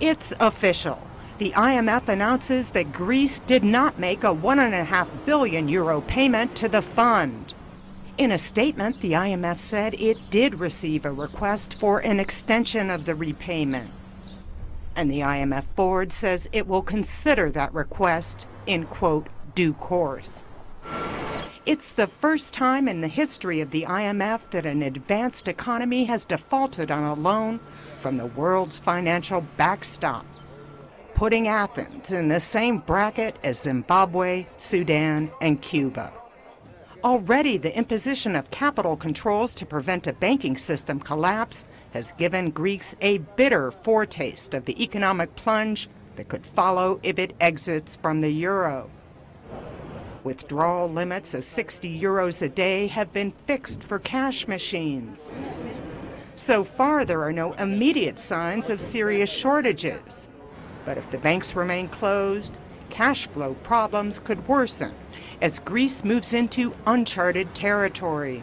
It's official. The IMF announces that Greece did not make a 1.5 billion euro payment to the fund. In a statement, the IMF said it did receive a request for an extension of the repayment. And the IMF board says it will consider that request in, quote, due course. It's the first time in the history of the IMF that an advanced economy has defaulted on a loan from the world's financial backstop, putting Athens in the same bracket as Zimbabwe, Sudan, and Cuba. Already, the imposition of capital controls to prevent a banking system collapse has given Greeks a bitter foretaste of the economic plunge that could follow if it exits from the euro. Withdrawal limits of 60 euros a day have been fixed for cash machines. So far, there are no immediate signs of serious shortages. But if the banks remain closed, cash flow problems could worsen as Greece moves into uncharted territory.